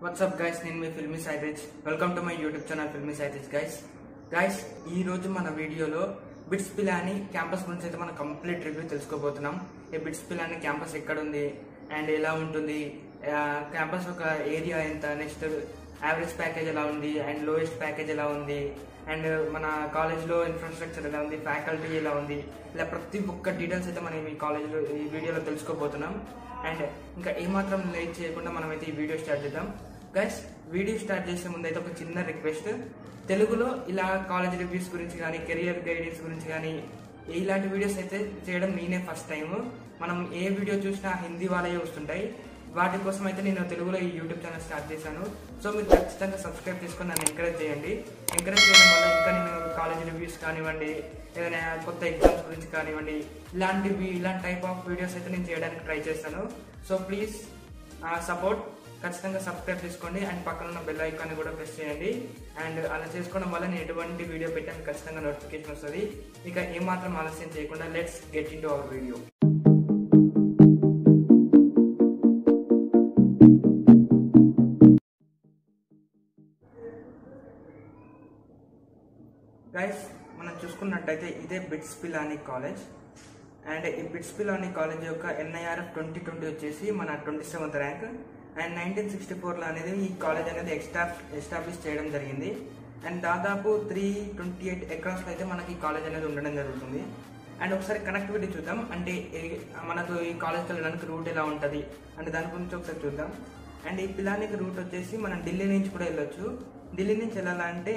WhatsApp guys నేను మీ Filmy Saitej. Welcome to my YouTube channel Filmy Saitej guys guys ఈ రోజు మన వీడియోలో బిట్స్ పిలాని క్యాంపస్ గురించి అయితే మనం కంప్లీట్ రివ్యూ తెలుసుకోబోతున్నాం. ఈ బిట్స్ పిలాని క్యాంపస్ ఎక్కడ ఉంది అండ్ ఎలా ఉంటుంది? క్యాంపస్ ఒక ఏరియా ఎంత? నెక్స్ట్ యావరేజ్ ప్యాకేజ్ ఎలా ఉంది? అండ్ లోయెస్ట్ ప్యాకేజ్ ఎలా ఉంది? అండ్ uh, మన కాలేజ్లో ఇన్ఫ్రాస్ట్రక్చర్ ఎలా ఉంది ఫ్యాకల్టీ ఎలా ఉంది ఇలా ప్రతి ఒక్క డీటెయిల్స్ అయితే మనం ఈ కాలేజ్లో ఈ వీడియోలో తెలుసుకోబోతున్నాం. అండ్ ఇంకా ఏమాత్రం లేట్ చేయకుండా మనం అయితే ఈ వీడియో స్టార్ట్ చేద్దాం. గైస్ వీడియో స్టార్ట్ చేసే ముందు అయితే ఒక చిన్న రిక్వెస్ట్ తెలుగులో ఇలా కాలేజ్ రివ్యూస్ గురించి కానీ కెరియర్ గైడెన్స్ గురించి కానీ ఇలాంటి వీడియోస్ అయితే చేయడం నేనే ఫస్ట్ టైం మనం ఏ వీడియో చూసినా హిందీ వాళ్ళే వస్తుంటాయి. వాటి కోసం అయితే నేను తెలుగులో ఈ యూట్యూబ్ ఛానల్ స్టార్ట్ చేశాను. సో మీరు ఖచ్చితంగా సబ్స్క్రైబ్ చేసుకొని నన్ను ఎంకరేజ్ చేయండి. ఎంకరేజ్ చేయడం వల్ల ఇంకా నేను కాలేజ్ రివ్యూస్ కానివ్వండి ఏదైనా కొత్త ఎగ్జామ్స్ గురించి కానివ్వండి ఇలాంటివి ఇలాంటి టైప్ ఆఫ్ వీడియోస్ అయితే నేను చేయడానికి ట్రై చేస్తాను. సో ప్లీజ్ సపోర్ట్ ఖచ్చితంగా సబ్స్క్రైబ్ చేసుకోండి. అండ్ పక్కన ఉన్న బెల్ ఐకాన్ కూడా ప్రెస్ చేయండి. అండ్ అలా చేసుకోవడం వల్ల నేను ఎటువంటి వీడియో పెట్టాను ఖచ్చితంగా నోటిఫికేషన్ వస్తుంది. ఇక ఏమాత్రం ఆలస్యం చేయకుండా let's get into our video అయితే ఇదే బిట్స్ పిలానీ కాలేజ్. అండ్ ఈ బిట్స్ పిలానీ కాలేజ్ యొక్క ఎన్ఐఆర్ఎఫ్ ట్వంటీ ట్వంటీ వచ్చేసి మన twenty seventh rank. And nineteen sixty ఫోర్లో అనేది ఈ కాలేజ్ అనేది ఎక్స్టా ఎస్టాబ్లిష్ చేయడం జరిగింది. అండ్ దాదాపు త్రీ ట్వంటీ ఎయిట్ ఎకరాస్లో అయితే మనకి ఈ కాలేజ్ అనేది ఉండడం జరుగుతుంది. అండ్ ఒకసారి కనెక్టివిటీ చూద్దాం. అంటే మనకు ఈ కాలేజ్కి వెళ్ళడానికి రూట్ ఎలా ఉంటుంది? అంటే దాని గురించి ఒకసారి చూద్దాం. అండ్ ఈ పిల్లానికి రూట్ వచ్చేసి మనం ఢిల్లీ నుంచి కూడా వెళ్ళొచ్చు. ఢిల్లీ నుంచి వెళ్ళాలంటే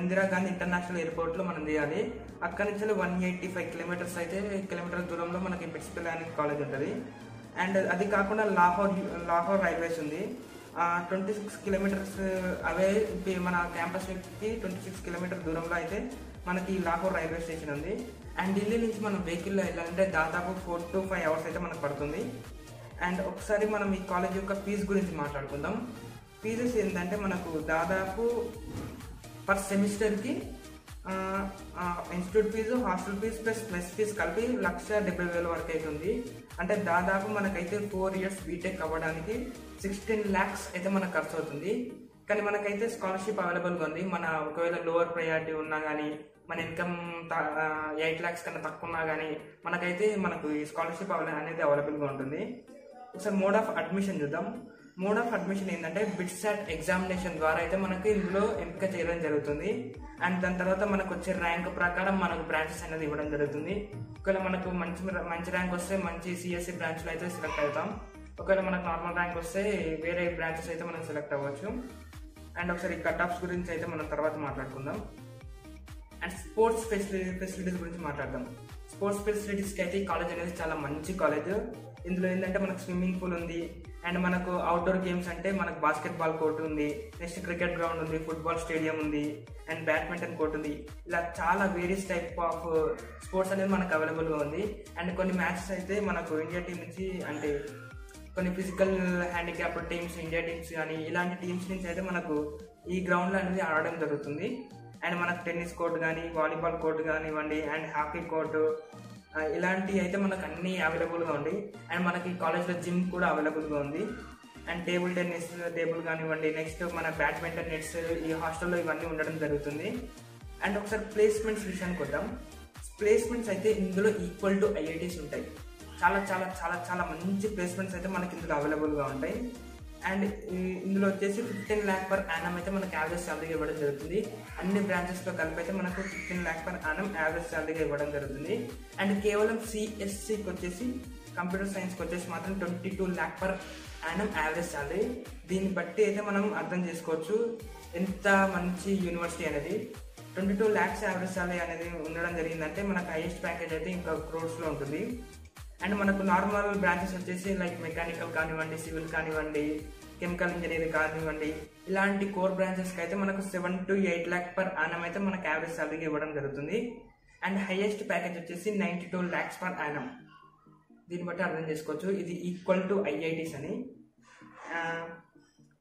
ఇందిరాగాంధీ ఇంటర్నేషనల్ ఎయిర్పోర్ట్లో మనం దిగాలి. అక్కడి నుంచి వన్ ఎయిటీ ఫైవ్ కిలోమీటర్స్ అయితే కిలోమీటర్ దూరంలో మనకి బిట్స్ అనే కాలేజ్ ఉంటుంది. అండ్ అది కాకుండా లాహోర్ లాహోర్ రైల్వేస్ ఉంది. ట్వంటీ సిక్స్ కిలోమీటర్స్ అవే మన క్యాంపస్కి ట్వంటీ సిక్స్ కిలోమీటర్ దూరంలో అయితే మనకి లాహోర్ రైల్వే స్టేషన్ ఉంది. అండ్ ఢిల్లీ నుంచి మనం వెహికల్లో వెళ్ళాలంటే దాదాపు ఫోర్ టు ఫైవ్ అవర్స్ అయితే మనకు పడుతుంది. అండ్ ఒకసారి మనం ఈ కాలేజ్ యొక్క ఫీజు గురించి మాట్లాడుకుందాం. ఫీజెస్ ఏంటంటే మనకు దాదాపు per సెమిస్టర్కి institute fees hostel fees plus mess fees కలిపి లక్ష డెబ్బై వేల వరకు అవుతుంది అంటే దాదాపు మనకైతే ఫోర్ ఇయర్స్ బీటెక్ అవ్వడానికి సిక్స్టీన్ ల్యాక్స్ అయితే మనకు ఖర్చు అవుతుంది. కానీ మనకైతే స్కాలర్షిప్ అవైలబుల్గా ఉంది. మన ఒకవేళ లోవర్ ప్రయారిటీ ఉన్నా కానీ మన ఇన్కమ్ ఎయిట్ ల్యాక్స్ కన్నా తక్కువ ఉన్నా కానీ మనకైతే మనకు ఈ స్కాలర్షిప్ అనేది అవైలబుల్గా ఉంటుంది. ఒకసారి మోడ్ ఆఫ్ అడ్మిషన్ చూద్దాం. మోడ్ ఆఫ్ అడ్మిషన్ ఏంటంటే బిట్సాట్ ఎగ్జామినేషన్ ద్వారా అయితే మనకి ఇందులో ఎంపిక చేయడం జరుగుతుంది. అండ్ దాని తర్వాత మనకు వచ్చే ర్యాంక్ ప్రకారం మనకు బ్రాంచెస్ అనేది ఇవ్వడం జరుగుతుంది. ఒకవేళ మనకు మంచి మంచి ర్యాంక్ వస్తే మంచి సిఎస్సి బ్రాంచ్లో అయితే సెలెక్ట్ అవుతాం. ఒకవేళ మనకు నార్మల్ ర్యాంక్ వస్తే వేరే బ్రాంచెస్ అయితే మనం సెలెక్ట్ అవ్వచ్చు. అండ్ ఒకసారి కట్ ఆఫ్స్ గురించి అయితే మనం తర్వాత మాట్లాడుకుందాం. అండ్ స్పోర్ట్స్ ఫెసిలిటీ ఫెసిలిటీస్ గురించి మాట్లాడదాం. స్పోర్ట్స్ ఫెసిలిటీస్కి అయితే ఈ కాలేజ్ అనేది చాలా మంచి కాలేజ్ ఇందులో ఏంటంటే మనకు స్విమ్మింగ్ పూల్ ఉంది. అండ్ మనకు అవుట్డోర్ గేమ్స్ అంటే మనకు బాస్కెట్బాల్ కోర్ట్ ఉంది నెక్స్ట్ క్రికెట్ గ్రౌండ్ ఉంది ఫుట్బాల్ స్టేడియం ఉంది అండ్ బ్యాడ్మింటన్ కోర్ట్ ఉంది. ఇలా చాలా వేరియస్ టైప్ ఆఫ్ స్పోర్ట్స్ అనేది మనకు అవైలబుల్గా ఉంది. అండ్ కొన్ని మ్యాచెస్ అయితే మనకు ఇండియా టీం నుంచి అంటే కొన్ని physical handicap teams India teams కానీ ఇలాంటి టీమ్స్ నుంచి అయితే మనకు ఈ గ్రౌండ్లో అనేది ఆడడం జరుగుతుంది. అండ్ మనకు టెన్నిస్ కోర్ట్ కానీ వాలీబాల్ కోర్ట్ కానివ్వండి అండ్ హాకీ కోర్టు ఇలాంటివి అయితే మనకు అన్నీ అవైలబుల్గా ఉంది అండ్ మనకి కాలేజ్లో జిమ్ కూడా అవైలబుల్గా ఉంది. అండ్ టేబుల్ టెన్నిస్ టేబుల్ కానివ్వండి నెక్స్ట్ మన బ్యాడ్మింటన్ నెట్స్ ఈ హాస్టల్లో ఇవన్నీ ఉండడం జరుగుతుంది. అండ్ ఒకసారి ప్లేస్మెంట్స్ విషయానికి వద్దాం. ప్లేస్మెంట్స్ అయితే ఇందులో ఈక్వల్ టు ఐఐటీస్ ఉంటాయి. చాలా చాలా చాలా చాలా మంచి ప్లేస్మెంట్స్ అయితే మనకి ఇందులో అవైలబుల్గా ఉంటాయి. అండ్ ఇందులో వచ్చేసి ఫిఫ్టీన్ ల్యాక్ పర్ యానం అయితే మనకు యావరేజ్ శాలరీగా ఇవ్వడం జరుగుతుంది. అన్ని బ్రాంచెస్లో కలిపి అయితే మనకు fifteen lakh per annum average శాలరీగా ఇవ్వడం జరుగుతుంది. అండ్ కేవలం సిఎస్సికి వచ్చేసి కంప్యూటర్ సైన్స్కి వచ్చేసి మాత్రం twenty two lakh per annum average salary దీన్ని బట్టి అయితే మనం అర్థం చేసుకోవచ్చు ఎంత మంచి యూనివర్సిటీ అనేది. Twenty two lakhs average salary అనేది ఉండడం జరిగిందంటే మనకు హైయెస్ట్ ప్యాకేజ్ అయితే ఇంకా క్రోడ్స్లో ఉంటుంది. అండ్ మనకు నార్మల్ బ్రాంచెస్ వచ్చేసి లైక్ మెకానికల్ కానివ్వండి సివిల్ కానివ్వండి కెమికల్ ఇంజనీరింగ్ కానివ్వండి ఇలాంటి కోర్ బ్రాంచెస్కి అయితే మనకు seven to eight lakh per annum అయితే మనకు యావరేజ్ సాలరీ ఇవ్వడం జరుగుతుంది. అండ్ హైయెస్ట్ ప్యాకేజ్ వచ్చేసి ninety two lakhs per annum దీన్ని బట్టి అర్థం చేసుకోవచ్చు. ఇది ఈక్వల్ టు ఐఐటీస్ అని.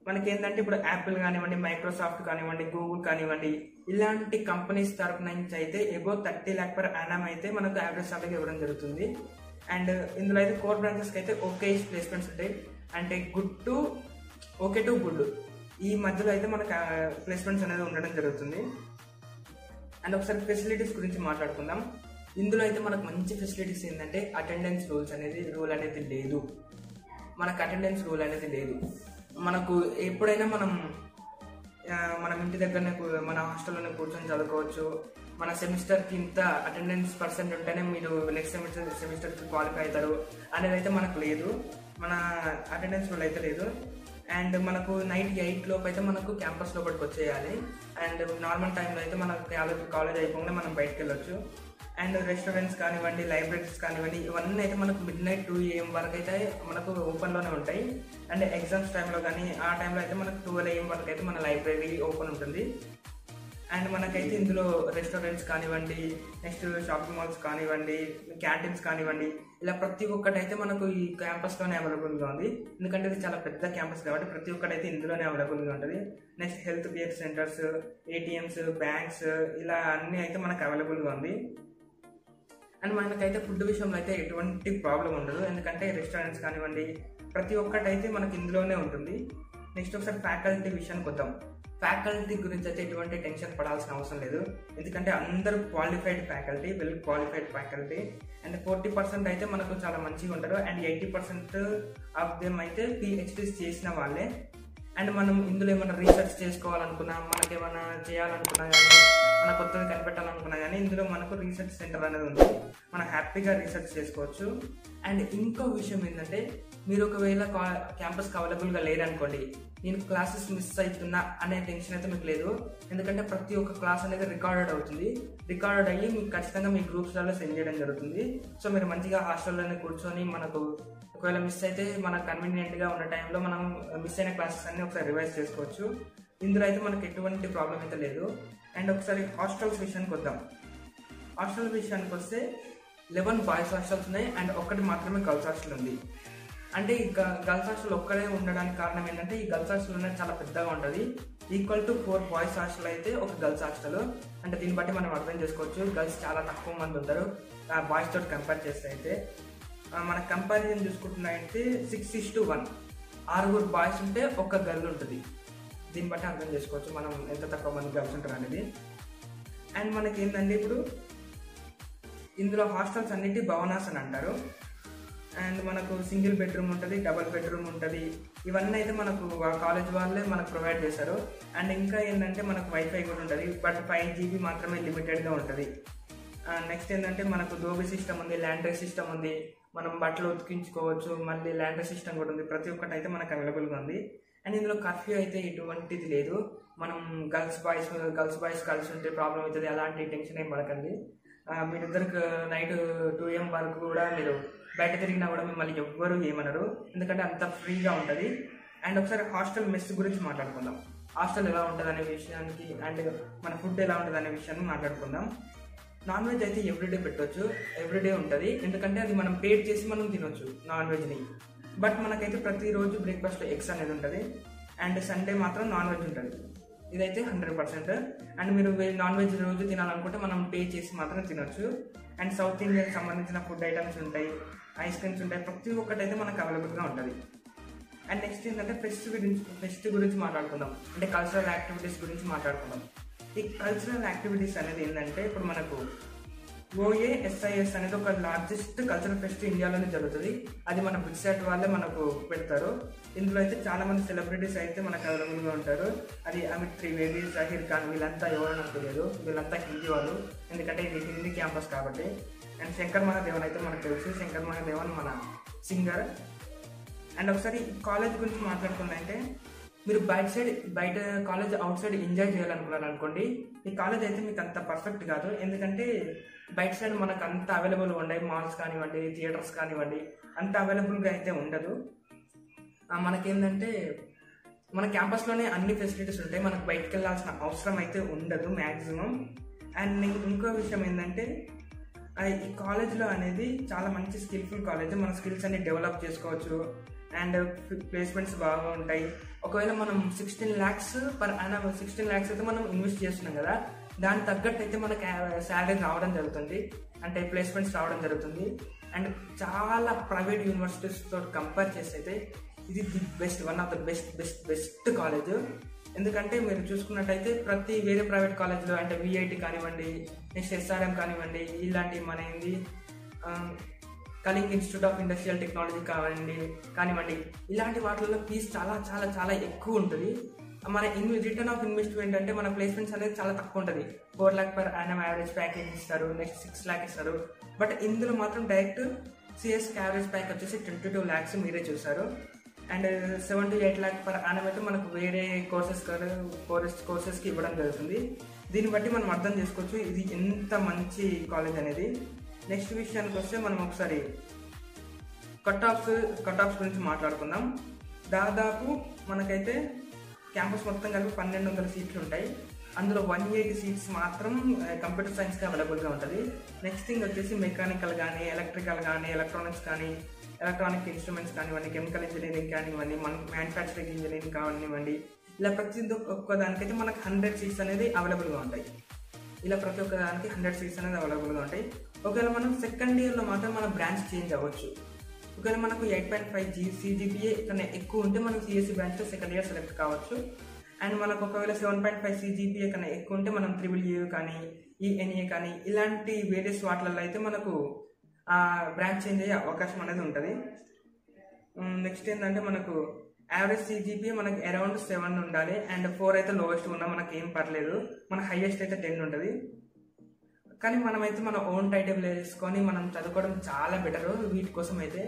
మనకి ఏంటంటే ఇప్పుడు యాపిల్ కానివ్వండి మైక్రోసాఫ్ట్ కానివ్వండి గూగుల్ కానివ్వండి ఇలాంటి కంపెనీస్ తరపు నుంచి అయితే above thirty lakh per annum అయితే మనకు యావరేజ్ సాలరీ ఇవ్వడం జరుగుతుంది. అండ్ ఇందులో అయితే కోర్ బ్రాంచెస్కి అయితే ఓకే ప్లేస్మెంట్స్ ఉంటాయి. అంటే good to okay to good ఈ మధ్యలో అయితే మనకు ప్లేస్మెంట్స్ అనేది ఉండడం జరుగుతుంది. అండ్ ఒకసారి ఫెసిలిటీస్ గురించి మాట్లాడుకుందాం. ఇందులో అయితే మనకు మంచి ఫెసిలిటీస్ ఏంటంటే అటెండెన్స్ రూల్స్ అనేది రూల్ అనేది లేదు. మనకు అటెండెన్స్ రూల్ అనేది లేదు. మనకు ఎప్పుడైనా మనం మనం ఇంటి దగ్గరనే మన హాస్టల్లోనే కూర్చొని చదువుకోవచ్చు. మన సెమిస్టర్కి ఇంత అటెండెన్స్ పర్సెంట్ ఉంటేనే మీరు నెక్స్ట్ సెమిస్టర్ సెమిస్టర్కి క్వాలిఫై అవుతారు అనేది అయితే మనకు లేదు. మన అటెండెన్స్ రూల్ అయితే లేదు. అండ్ మనకు నైట్ ఎయిట్ లోపు అయితే మనకు క్యాంపస్ లోపలికి వచ్చేయాలి. అండ్ నార్మల్ టైంలో అయితే మనకు కాలేజ్ కాలేజ్ అయిపోకుండా మనం బయటకు వెళ్ళొచ్చు అండ్ రెస్టారెంట్స్ కానివ్వండి లైబ్రరీస్ కానివ్వండి ఇవన్నీ అయితే మనకు మిడ్ నైట్ టూ ఏఎం వరకు అయితే మనకు ఓపెన్లోనే ఉంటాయి. అండ్ ఎగ్జామ్స్ టైంలో కానీ ఆ టైంలో అయితే మనకు ట్వెల్వ్ ఏఎం వరకు అయితే మన లైబ్రరీ ఓపెన్ ఉంటుంది. అండ్ మనకైతే ఇందులో రెస్టారెంట్స్ కానివ్వండి నెక్స్ట్ షాపింగ్ మాల్స్ కానివ్వండి క్యాంటీన్స్ కానివ్వండి ఇలా ప్రతి ఒక్కటైతే మనకు ఈ క్యాంపస్లోనే అవైలబుల్గా ఉంది. ఎందుకంటే ఇది చాలా పెద్ద క్యాంపస్ కాబట్టి ప్రతి ఒక్కటైతే ఇందులోనే అవైలబుల్గా ఉంటుంది. Next health care centres ATMs banks ఇలా అన్నీ అయితే మనకు అవైలబుల్గా ఉంది. అండ్ మనకైతే ఫుడ్ విషయంలో అయితే ఎటువంటి ప్రాబ్లం ఉండదు. ఎందుకంటే రెస్టారెంట్స్ కానివ్వండి ప్రతి ఒక్కటైతే మనకి ఇందులోనే ఉంటుంది. నెక్స్ట్ ఒకసారి ఫ్యాకల్టీ విషయానికి వద్దాం. ఫ్యాకల్టీ గురించి అయితే ఎటువంటి టెన్షన్ పడాల్సిన అవసరం లేదు. ఎందుకంటే అందరూ qualified faculty well qualified faculty and forty percent అయితే మనకు చాలా మంచిగా ఉంటారు. And eighty percent of them అయితే పిహెచ్డీస్ చేసిన వాళ్ళే. అండ్ మనం ఇందులో ఏమైనా రీసెర్చ్ చేసుకోవాలనుకున్నా మనకి ఏమైనా చేయాలనుకున్నా కానీ మన కొత్తది కనిపెట్టాలనుకున్నా కానీ ఇందులో మనకు రీసెర్చ్ సెంటర్ అనేది ఉంది. మనం హ్యాపీగా రీసెర్చ్ చేసుకోవచ్చు. అండ్ ఇంకో విషయం ఏంటంటే మీరు ఒకవేళ క్యాంపస్కి అవైలబుల్గా లేరనుకోండి నేను క్లాసెస్ మిస్ అవుతున్నా అనే టెన్షన్ అయితే మీకు లేదు. ఎందుకంటే ప్రతి ఒక్క క్లాస్ అనేది రికార్డెడ్ అవుతుంది. రికార్డెడ్ అయ్యి మీకు ఖచ్చితంగా మీ గ్రూప్స్లలో సెండ్ చేయడం జరుగుతుంది. సో మీరు మంచిగా హాస్టల్లోనే కూర్చొని మనకు ఒకవేళ మిస్ అయితే మనకు కన్వీనియంట్గా ఉన్న టైంలో మనం మిస్ అయిన క్లాసెస్ అన్ని ఒకసారి రివైజ్ చేసుకోవచ్చు. ఇందులో అయితే మనకు ఎటువంటి ప్రాబ్లం అయితే లేదు. అండ్ ఒకసారి హాస్టల్స్ విషయానికి వద్దాం. హాస్టల్ విషయానికి వస్తే లెవెన్ బాయ్స్ హాస్టల్స్ ఉన్నాయి. అండ్ ఒక్కటి మాత్రమే గర్ల్స్ హాస్టల్ ఉంది. అంటే ఈ గర్ల్స్ హాస్టల్ ఒక్కడే ఉండడానికి కారణం ఏంటంటే ఈ గర్ల్స్ హాస్టల్ అనేది చాలా పెద్దగా ఉంటుంది. Equal to four boys hostel అయితే ఒక గర్ల్స్ హాస్టల్. అంటే దీన్ని బట్టి మనం అర్థం చేసుకోవచ్చు. గర్ల్స్ చాలా తక్కువ మంది ఉంటారు. ఆ బాయ్స్ తోటి కంపేర్ చేస్తే అయితే. మన కంపారిజన్ చూసుకుంటున్నాయంటే సిక్స్ ఇస్ టు వన్ ఆరుగురు బాయ్స్ ఉంటే ఒక గర్ల్ ఉంటుంది. దీన్ని బట్టి అర్థం చేసుకోవచ్చు. మనం ఎంత తక్కువ మంది గర్ల్స్ ఉంటారు అనేది. అండ్ మనకి ఏంటంటే ఇప్పుడు ఇందులో హాస్టల్స్ అన్నిటి భవనాస్ అని అంటారు. అండ్ మనకు సింగిల్ బెడ్రూమ్ ఉంటుంది డబల్ బెడ్రూమ్ ఉంటుంది. ఇవన్నీ అయితే మనకు ఆ కాలేజ్ వాళ్ళే మనకు ప్రొవైడ్ చేశారు. అండ్ ఇంకా ఏంటంటే మనకు వైఫై కూడా ఉంటుంది బట్ ఫైవ్ జీబీ మాత్రమే లిమిటెడ్గా ఉంటుంది. నెక్స్ట్ ఏంటంటే మనకు దోబి సిస్టమ్ ఉంది ల్యాండ్రీ సిస్టమ్ ఉంది. మనం బట్టలు ఉతికించుకోవచ్చు మళ్ళీ ల్యాండ్రీ సిస్టమ్ కూడా ఉంది. ప్రతి ఒక్కటి అయితే మనకు అవైలబుల్గా ఉంది. అండ్ ఇందులో కర్ఫ్యూ అయితే ఎటువంటిది లేదు. మనం గర్ల్స్ బాయ్స్ గర్ల్స్ బాయ్స్ కలిసి ఉంటే ప్రాబ్లం అవుతుంది. అలాంటి టెన్షన్ ఏం పడకండి. మీరిద్దరికి నైట్ టూ ఏఎం వరకు కూడా మీరు బయట తిరిగినా కూడా మిమ్మల్ని ఎవ్వరు ఏమనరు. ఎందుకంటే అంత ఫ్రీగా ఉంటుంది. అండ్ ఒకసారి హాస్టల్ మెస్ గురించి మాట్లాడుకుందాం. హాస్టల్ ఎలా ఉంటుంది అనే విషయానికి అండ్ మన ఫుడ్ ఎలా ఉంటుంది అనే విషయాన్ని మాట్లాడుకుందాం. నాన్ వెజ్ అయితే ఎవ్రీడే పెట్టవచ్చు ఎవ్రీడే ఉంటుంది. ఎందుకంటే అది మనం పేడ్ చేసి మనం తినొచ్చు నాన్ వెజ్ని. బట్ మనకైతే ప్రతిరోజు బ్రేక్ఫాస్ట్ ఎగ్స్ అనేది ఉంటుంది. అండ్ సండే మాత్రం నాన్ వెజ్ ఉంటుంది. ఇదైతే హండ్రెడ్ పర్సెంట్. అండ్ మీరు నాన్ వెజ్ రోజు తినాలనుకుంటే మనం పే చేసి మాత్రం తినొచ్చు. అండ్ సౌత్ ఇండియన్ సంబంధించిన ఫుడ్ ఐటమ్స్ ఉంటాయి ఐస్ క్రీమ్స్ ఉంటాయి ప్రతి ఒక్కటి అయితే మనకు అవైలబుల్గా ఉంటుంది. అండ్ నెక్స్ట్ ఏంటంటే ఫెస్ట్ గురించి ఫెస్ట్ గురించి మాట్లాడుకుందాం. అంటే కల్చరల్ యాక్టివిటీస్ గురించి మాట్లాడుకుందాం. ఈ కల్చరల్ యాక్టివిటీస్ అనేది ఏంటంటే ఇప్పుడు మనకు ఓఏ ఎస్ఐఎస్ అనేది ఒక లార్జెస్ట్ కల్చరల్ ఫెస్ట్ ఇండియాలోనే జరుగుతుంది. అది మన బిగ్సాట్ వాళ్ళే మనకు పెడతారు. ఇందులో అయితే చాలా మంది సెలబ్రిటీస్ అయితే మనకు అవైలబుల్గా ఉంటారు. అది అమిత్ త్రివేది జహీర్ ఖాన్ వీళ్ళంతా ఎవరో నాకు తెలియదు. వీళ్ళంతా హిందీ వాళ్ళు. ఎందుకంటే ఇది హిందీ క్యాంపస్ కాబట్టి. అండ్ శంకర్ మహాదేవన్ అయితే మనకు తెలుసు. శంకర్ మహాదేవన్ మన సింగర్ అండ్ ఒకసారి కాలేజ్ గురించి మాట్లాడుకుందంటే మీరు బయట సైడ్ బయట కాలేజ్ అవుట్ సైడ్ ఎంజాయ్ చేయాలనుకున్నారు అనుకోండి ఈ కాలేజ్ అయితే మీకు అంత పర్ఫెక్ట్ కాదు. ఎందుకంటే బయట సైడ్ మనకు అంత అవైలబుల్గా ఉండవు మాల్స్ కానివ్వండి థియేటర్స్ కానివ్వండి అంత అవైలబుల్గా అయితే ఉండదు. మనకేంటంటే మన క్యాంపస్లోనే అన్ని ఫెసిలిటీస్ ఉంటాయి. మనకు బయటకు వెళ్ళాల్సిన అవసరం అయితే ఉండదు మ్యాక్సిమం అండ్ ఇం- ఇంకో విషయం ఏంటంటే ఈ కాలేజ్లో అనేది చాలా మంచి స్కిల్ఫుల్ కాలేజ్. మన స్కిల్స్ అన్ని డెవలప్ చేసుకోవచ్చు. అండ్ ప్లేస్మెంట్స్ బాగా ఉంటాయి. ఒకవేళ మనం సిక్స్టీన్ ల్యాక్స్ పర్ అయినా సిక్స్టీన్ ల్యాక్స్ అయితే మనం ఇన్వెస్ట్ చేస్తున్నాం కదా దానికి తగ్గట్టు అయితే మనకు శాలరీ రావడం జరుగుతుంది. అంటే ప్లేస్మెంట్స్ రావడం జరుగుతుంది. అండ్ చాలా ప్రైవేట్ యూనివర్సిటీస్ తోటి కంపేర్ చేస్తే అయితే ఇది the best one of the best best best college. ఎందుకంటే మీరు చూసుకున్నట్టయితే ప్రతి వేరే ప్రైవేట్ కాలేజ్లో అంటే విఐటి కానివ్వండి నెక్స్ట్ ఎస్ఆర్ఎం కానివ్వండి ఇలాంటి మన ఏంది Kalinga institute of industrial technology కావండి కానివ్వండి ఇలాంటి వాటిల్లో ఫీజు చాలా చాలా చాలా ఎక్కువ ఉంటుంది. మన ఇన్ రిటర్న్ ఆఫ్ ఇన్వెస్ట్మెంట్ అంటే మన ప్లేస్మెంట్స్ అనేది చాలా తక్కువ ఉంటుంది. Four lakh per annum average package ఇస్తారు నెక్స్ట్ సిక్స్ ల్యాక్ ఇస్తారు. బట్ ఇందులో మాత్రం డైరెక్ట్ సిఎస్ యావరేజ్ ప్యాక్ వచ్చేసి ట్వంటీ టూ ల్యాక్స్ మీరే చూస్తారు and seven to eight lakh per annum అయితే మనకు వేరే కోర్సెస్ కోర్సెస్ కోర్సెస్కి ఇవ్వడం జరుగుతుంది. దీన్ని బట్టి మనం అర్థం చేసుకోవచ్చు ఇది ఎంత మంచి కాలేజ్ అనేది. నెక్స్ట్ విషయానికి వస్తే మనం ఒకసారి కట్ ఆఫ్స్ కట్ ఆఫ్స్ గురించి మాట్లాడుకుందాం. దాదాపు మనకైతే క్యాంపస్ మొత్తం కలిపి పన్నెండు వందల సీట్లు ఉంటాయి. అందులో వన్ ఎయిటీ సీట్స్ మాత్రం కంప్యూటర్ సైన్స్కి అవైలబుల్గా ఉంటుంది. నెక్స్ట్ థింగ్ వచ్చేసి మెకానికల్ కానీ ఎలక్ట్రికల్ కానీ ఎలక్ట్రానిక్స్ కానీ ఎలక్ట్రానిక్ ఇన్స్ట్రుమెంట్స్ కానివ్వండి కెమికల్ ఇంజనీరింగ్ కానివ్వండి మన మ్యానుఫ్యాక్చరింగ్ ఇంజనీరింగ్ కానివ్వండి ఇలా ప్రతి ఒక్క దానికైతే మనకు హండ్రెడ్ సీట్స్ అనేది అవైలబుల్గా ఉంటాయి. ఇలా ప్రతి ఒక్క దానికి హండ్రెడ్ సీట్స్ అనేది అవైలబుల్గా ఉంటాయి. ఒకవేళ మనం సెకండ్ ఇయర్లో మాత్రం మన బ్రాంచ్ చేంజ్ అవ్వచ్చు. ఒకవేళ మనకు eight point five G CGPA కన్నా ఎక్కువ ఉంటే మనం సిఎస్సి బ్రాంచ్లో సెకండ్ ఇయర్ సెలెక్ట్ కావచ్చు. అండ్ మనకు ఒకవేళ సెవెన్ పాయింట్ ఫైవ్ సీజీపీఏ కన్నా ఎక్కువ ఉంటే మనం త్రిబుల్ ఏ కానీ ఈఎన్ఏ కానీ ఇలాంటి వేరియస్ వాటిలలో అయితే మనకు ఆ బ్రాంచ్ చేంజ్ అయ్యే అవకాశం అనేది ఉంటుంది. నెక్స్ట్ ఏంటంటే మనకు యావరేజ్ సిజిపిఏ మనకి అరౌండ్ సెవెన్ ఉండాలి. అండ్ ఫోర్ అయితే లోవెస్ట్ ఉన్నా మనకి ఏం పర్లేదు. మన హైయెస్ట్ అయితే టెన్ ఉంటుంది. కానీ మనమైతే మన ఓన్ టైం టేబుల్ వేసుకొని మనం చదువుకోవడం చాలా బెటర్ వీటి కోసం అయితే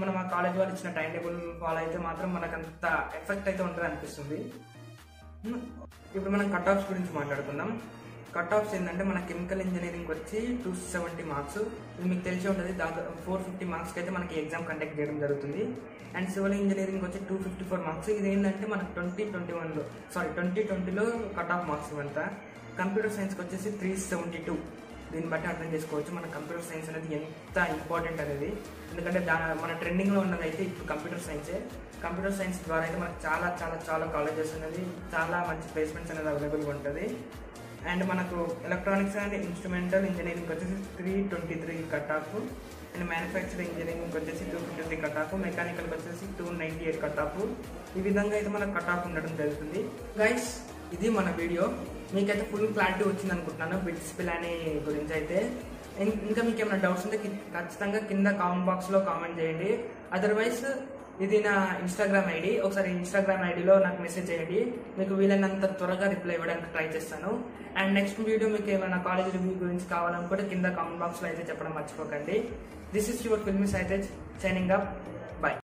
మనం ఆ కాలేజ్ వాళ్ళు ఇచ్చిన టైం టేబుల్ ఫాలో అయితే మాత్రం మనకు అంత ఎఫెక్ట్ అయితే ఉంటుంది అనిపిస్తుంది. ఇప్పుడు మనం కట్ ఆఫ్స్ గురించి మాట్లాడుకుందాం. కట్ ఆఫ్స్ ఏంటంటే మన కెమికల్ ఇంజనీరింగ్ వచ్చి టూ సెవెంటీ మార్క్స్ ఇది మీకు తెలిసి ఉంటుంది. దాదాపు ఫోర్ ఫిఫ్టీ మార్క్స్కి అయితే మనకి ఎగ్జామ్ కండక్ట్ చేయడం జరుగుతుంది. అండ్ సివిల్ ఇంజనీరింగ్ వచ్చి టూ ఫిఫ్టీ ఫోర్ మార్క్స్ ఇది ఏంటంటే మనకు ట్వంటీ ట్వంటీ వన్లో సారీ ట్వంటీ ట్వంటీలో కట్ ఆఫ్ మార్క్స్ ఇవంతా. కంప్యూటర్ సైన్స్కి వచ్చేసి త్రీ సెవెంటీ టూ దీన్ని బట్టి అర్థం చేసుకోవచ్చు. మన కంప్యూటర్ సైన్స్ అనేది ఎంత ఇంపార్టెంట్ అనేది. ఎందుకంటే దాని మన ట్రెండింగ్లో ఉన్నది అయితే ఇప్పుడు కంప్యూటర్ సైన్సే కంప్యూటర్ సైన్స్ ద్వారా అయితే మనకు చాలా చాలా చాలా కాలేజెస్ అనేది చాలా మంచి ప్లేస్మెంట్స్ అనేది అవైలబుల్గా ఉంటుంది. అండ్ మనకు ఎలక్ట్రానిక్స్ అండ్ ఇన్స్ట్రుమెంటల్ ఇంజనీరింగ్ వచ్చేసి three twenty three cut off and manufacturing engineering వచ్చేసి two fifty three cut off mechanical వచ్చేసి two ninety eight cut off ఈ విధంగా అయితే మనకు కట్ ఆఫ్ ఉండడం జరుగుతుంది. గైస్ ఇది మన వీడియో మీకైతే ఫుల్ క్లారిటీ వచ్చింది అనుకుంటున్నాను బిట్స్ పిలాని గురించి అయితే. ఇంకా మీకు ఏమైనా డౌట్స్ ఉంటే ఖచ్చితంగా కింద కామెంట్ బాక్స్లో కామెంట్ చేయండి. అదర్వైజ్ ఇది నా ఇన్స్టాగ్రామ్ ఐడి ఒకసారి ఇన్స్టాగ్రామ్ ఐడిలో నాకు మెసేజ్ చేయండి. మీకు వీలైనంత త్వరగా రిప్లై ఇవ్వడానికి ట్రై చేస్తాను. అండ్ నెక్స్ట్ వీడియో మీకు ఏమైనా కాలేజ్ రివ్యూ గురించి కావాలనుకుంటే కింద కామెంట్ బాక్స్లో అయితే చెప్పడం మర్చిపోకండి. దిస్ ఇస్ యువర్ ఫిల్మిస్ అయితే సైనింగ్ అప్